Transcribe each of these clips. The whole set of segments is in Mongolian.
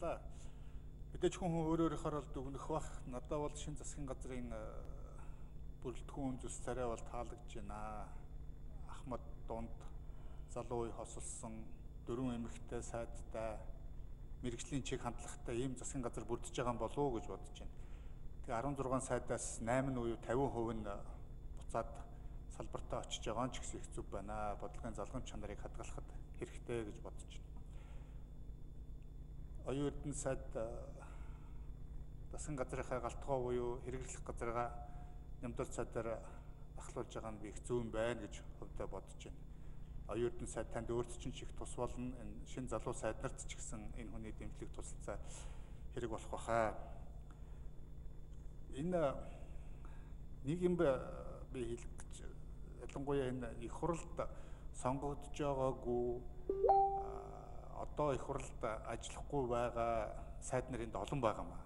баярлалаа. Мэдээж хүн өөр өөрөөр бол дүгнэх бах. Надад бол шин засгийн газрын э, бүрэлдэхүүн зүс царай бол таалагдж байна. Ахмад дунд залуу үе хосолсон дөрвөн эмэгтэй сайдтай мэрэгжлийн чиг хандлагатай ийм засгийн газар бүрдэж байгаа болов уу гэж бодож байна. Тэгээ 16 сайдаас 8 нь уу 50% нь буцаад салбартаа очиж байгаа ч гэсэн их зүг байна. Бодлогын залгамж чанарыг хадгалахад хэрэгтэй гэж бодож байна. Оюун эрдэнэ сайд э, засгийн газрынхаа галтгоо буюу хэрэгжлэх газрыгаа нямдал цаадаар ахлуулж байгаа нь би их зүүн байна гэж хөвдөө бодож байна. Оюун эрдэнэ сайд танд өөрт чинь их тус болно. Энэ шин залуу сайд нарт ч гэсэн энэ хүний дэмжлэг тусалцаа хэрэг болох баха. Энэ нэг юм би хэлэх гэж ялангуяа энэ их хуралд сонгогдож байгаагүй одоо их хуралд ажиллахгүй байгаа сайд нарын олон байгаа маа.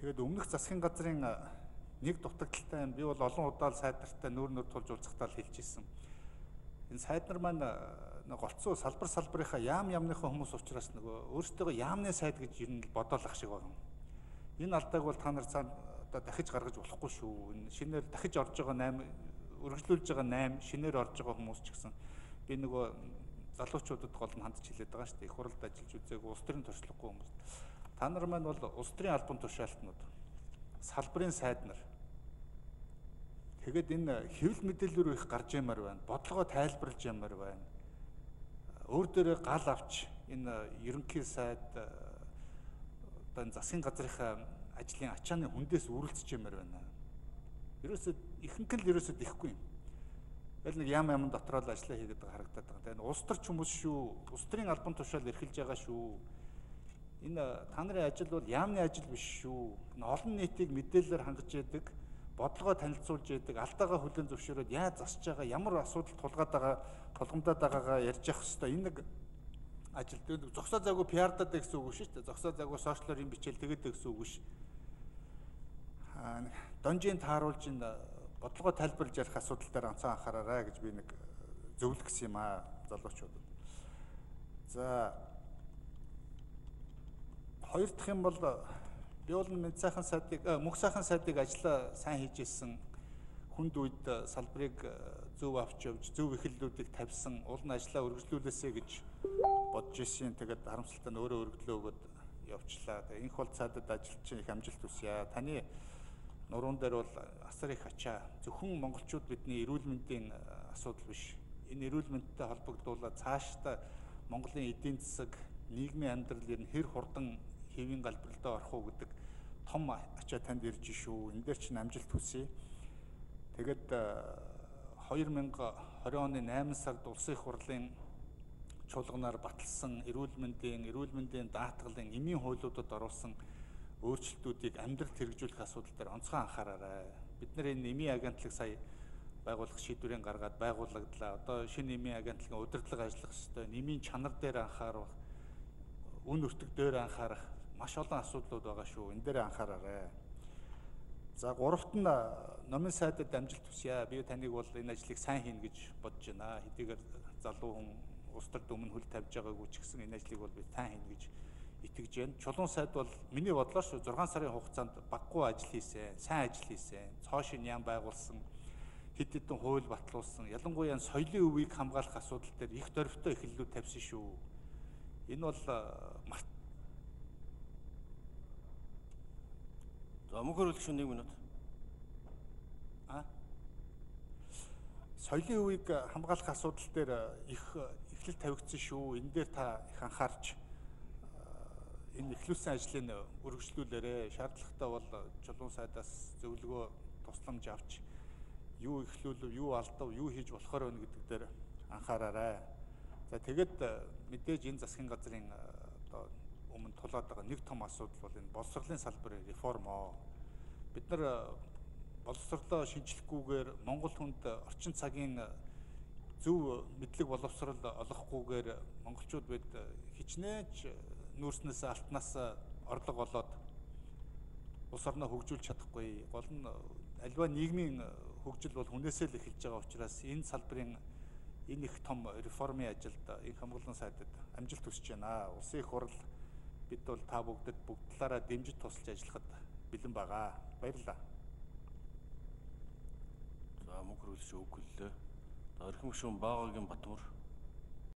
Тэгээд өмнөх засгийн газрын нэг дутагдaltaй юм. Би бол олон удаа сайд нартай нүүр нүүр тулж уулзахтаа л хэлж ирсэн. Энэ сайд нар маань голцоо салбар салбарынхаа яам ямныхаа хүмүүс учраас нөгөө өөрсдөө яамны сайд гэж ер нь бодоолах шиг байна. Энэ алдааг бол та нар цаана одоо дахиж гаргаж болохгүй шүү. Энэ шинээр дахиж орж байгаа 8 өргөжлүүлж байгаа 8 шинээр орж байгаа хүмүүс ч гэсэн би нөгөө залуучуудад гол нь хандж хэлээд байгаа шүү дээ. Их хуралд ажиллаж үзээгүй улс төрийн туршлагагүй хүмүүс. Та нар маань бол улс төрийн албан тушаалтнууд салбарын сайд нар тэгээд энэ хэвлэл мэдээлэл рүү их гарч ямаар байна. Бодлогоо тайлбарлаж ямаар байна. Өөр дээрээ гал авч энэ ерөнхий сайд одоо энэ засгийн газрынхаа ажлын ачааны хүндээс үргэлжлэж ямаар байна. Ерөөсөд ихэнх нь ерөөсөд ихгүй юм. Тэгэл нэг ям ям дотроо л ажиллаа хийгээд байгаа харагдаад байгаа. Тэгээ улс төрч хүмүүс шүү. Улс төрийн албан тушаал эрхэлж байгаа шүү. Энэ та нарын ажил бол яамны ажил биш шүү. Энэ олон нийтийг мэдээлэлээр хангаж яадаг, бодлогоо танилцуулж яадаг, алдаагаа хүлэн зөвшөөрөөд яаж засч байгаа, ямар асуудал тулгаад байгаа, тулгамдаад байгаагаа ярьж явах хэрэгтэй. Энэ нэг ажил дээр зогсоо заагүй пиардаад гэсэн үг шүү дээ. Зогсоо заагүй сошиалор юм бичээл тэгээд гэсэн үг шүү. Аа донжийн тааруулж энэ бодлогоо тайлбарлаж ярих асуудал дээр онцгой анхаараарай гэж би нэг зөвлөгсөн юм аа залуучуудад. За хоёр дахь юм бол би бол мэд сайхан сайдыг мөх сайхан сайдыг ажиллаа сайн хийж исэн хүнд үед салбарыг зөв авч явж зөв эхлэлүүдийг тавьсан нь ажиллаа өргөжлүүлээсэй гэж бодож исэн. Тэгээд харамсалтай нь өөрөө өргөдлөө өгöd явчлаа. Тэгээд энх бол цаадад ажилч их амжилт хүсье. Таны нуруунд дээр бол асар их ачаа зөвхөн монголчууд бидний эрүүл мэндийн э, асуудал биш. Энэ эрүүл мэндтэй холбогдуулаад цаашдаа Монголын эдийн засаг, нийгмийн амьдрал ер нь хэр хурдан хэвийн галбиралдаа орох уу гэдэг том ачаа танд ирж шүү. Энд дээр чинь амжилт хүсье. Тэгэд 2020 оны 8 сард улсын их хурлын чуулганаар баталсан эрүүл мэндийн эрүүл мэндийн даатгалын эмийн хуулиудад оруулсан өөрчлөлтүүдийг амьдралд хэрэгжүүлэх асуудал дээр онцгой анхаараарай. Бид энэ нэмийн агентлаг сая байгуулах шийдвэрийн гаргаад байгуулагдлаа. Одоо шинэ нэмийн агентлагийн удирдлага ажиллах хэвээр нэмийн чанар дээр анхаарах, үн өртөг дээр анхаарах маш олон асуудлууд байгаа шүү. Энэ дээр анхаараарай. За гуравт нь номын сайдад амжилт хүсье. Би таныг бол энэ ажлыг сайн хийнэ гэж бодож байна. Хэдийгээр залуу хүн улс төрд өмнө хөл тавьж байгаагүй ч гэсэн энэ ажлыг бол би сайн хийнэ гэж итгэж байна. Чулуун сайд бол миний бодлоор шүү 6 сарын хугацаанд баггүй ажил хийсэн, сайн ажил хийсэн, цоо шин яам байгуулсан, хэд хэдэн хууль батлуулсан. Ялангуяа соёлын өвийг хамгаалах асуудал дээр их дөрвтэй эхлэлүүд тавьсан шүү. Энэ бол март За мөнх хөрөлт шүү 1 минут. А соёлын өвийг хамгаалах асуудал дээр их эхлэл тавигдсан шүү. Энэ дээр та их анхаарч энэ эхлүүлсэн ажлыг өргөжлүүлээрэ шаардлагатай бол чулуун сайдаас зөвлөгөө тусламж авч юу эхлүүлв, юу алдав, юу хийж болохоор байна гэдэг дээр анхаараарай. За тэгэд мэдээж энэ засгийн газрын одоо өмнө тулаад байгаа нэг том асуудал бол энэ боловсролын салбарын реформоо. Бид нар боловсрлоо шинжлэхгүйгээр Монгол хүнд орчин цагийн зөв мэдлэг боловсрол олгохгүйгээр монголчууд бид хичнээн нүүрснээс алтнаас орлого болоод улс орноо хөгжүүлж чадахгүй. Гол нь альва нийгмийн хөгжил бол хүнээсээ л эхэлж байгаа учраас энэ салбарын энэ их том реформын ажилд их хамгаалсан сайдад амжилт хүсэж байна. Улсын их хурл бид бол та бүгдэд бүгд талаараа дэмжиж тусалж ажиллахад бэлэн байгаа. Баярлалаа. За мөнгө хөрвүүлэгч үг хэллээ. За Орхим гүшүүн Баагагийн Батмөр